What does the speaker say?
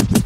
Ah!